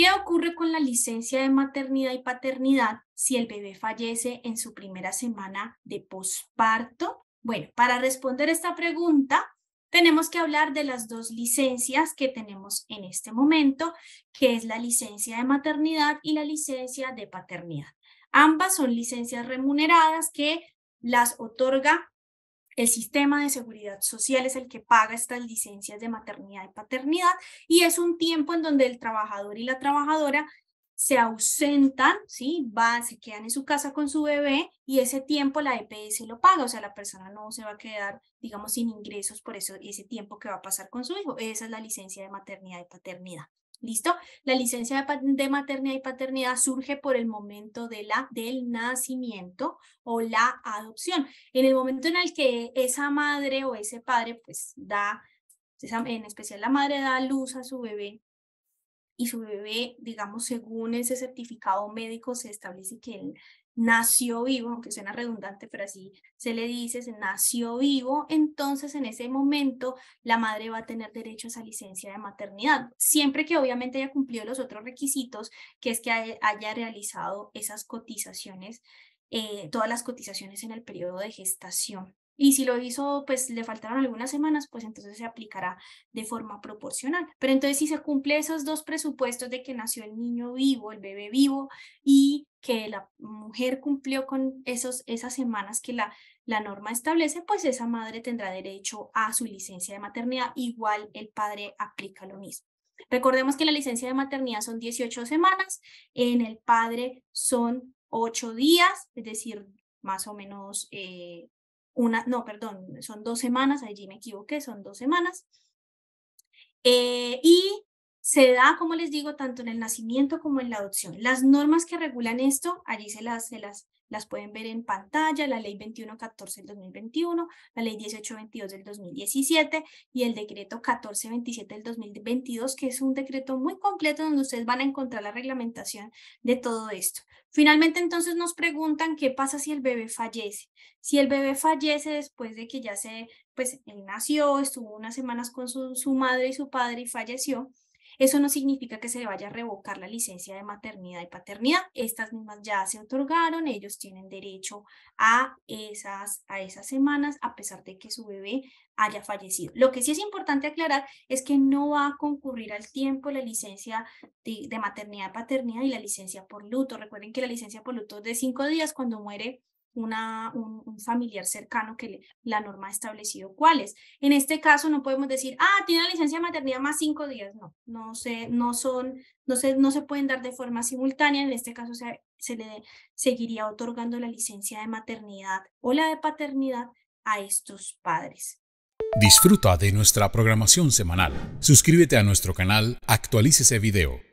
¿Qué ocurre con la licencia de maternidad y paternidad si el bebé fallece en su primera semana de posparto? Bueno, para responder esta pregunta, tenemos que hablar de las dos licencias que tenemos en este momento, que es la licencia de maternidad y la licencia de paternidad. Ambas son licencias remuneradas que las otorga el sistema de seguridad social es el que paga estas licencias de maternidad y paternidad y es un tiempo en donde el trabajador y la trabajadora se ausentan, ¿sí? Van, se quedan en su casa con su bebé y ese tiempo la EPS lo paga, o sea, la persona no se va a quedar, digamos, sin ingresos por eso, ese tiempo que va a pasar con su hijo. Esa es la licencia de maternidad y paternidad. ¿Listo? La licencia de maternidad y paternidad surge por el momento de la, del nacimiento o la adopción. En el momento en el que esa madre o ese padre pues da, en especial la madre da luz a su bebé y su bebé, digamos, según ese certificado médico se establece que él nació vivo, aunque suena redundante, pero así se le dice, se nació vivo, entonces en ese momento la madre va a tener derecho a esa licencia de maternidad, siempre que obviamente haya cumplido los otros requisitos, que es que haya realizado esas cotizaciones, eh, todas las cotizaciones en el periodo de gestación. Y si lo hizo, pues le faltaron algunas semanas, pues entonces se aplicará de forma proporcional. Pero entonces si se cumple esos dos presupuestos de que nació el niño vivo, el bebé vivo y que la mujer cumplió con esos, esas semanas que la, la norma establece, pues esa madre tendrá derecho a su licencia de maternidad. Igual el padre aplica lo mismo. Recordemos que la licencia de maternidad son 18 semanas, en el padre son 8 días, es decir, más o menos eh, una, no, perdón, son dos semanas, allí me equivoqué, son dos semanas. Eh, y se da, como les digo, tanto en el nacimiento como en la adopción. Las normas que regulan esto, allí se las, se las las pueden ver en pantalla, la ley 2114 del 2021, la ley 1822 del 2017 y el decreto 1427 del 2022, que es un decreto muy completo donde ustedes van a encontrar la reglamentación de todo esto. Finalmente, entonces nos preguntan qué pasa si el bebé fallece. Si el bebé fallece después de que ya se, pues, él nació, estuvo unas semanas con su, su madre y su padre y falleció, eso no significa que se vaya a revocar la licencia de maternidad y paternidad. Estas mismas ya se otorgaron, ellos tienen derecho a esas, a esas semanas a pesar de que su bebé haya fallecido. Lo que sí es importante aclarar es que no va a concurrir al tiempo la licencia de, de maternidad y paternidad y la licencia por luto. Recuerden que la licencia por luto es de cinco días cuando muere una, un, familiar cercano que la norma ha establecido cuáles. En este caso no podemos decir, ah, tiene la licencia de maternidad más cinco días. No, no se, no son, no se, no se pueden dar de forma simultánea. En este caso se, se le seguiría otorgando la licencia de maternidad o la de paternidad a estos padres. Disfruta de nuestra programación semanal. Suscríbete a nuestro canal, actualícese video